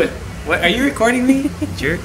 it. What? Are you recording me? Jerk.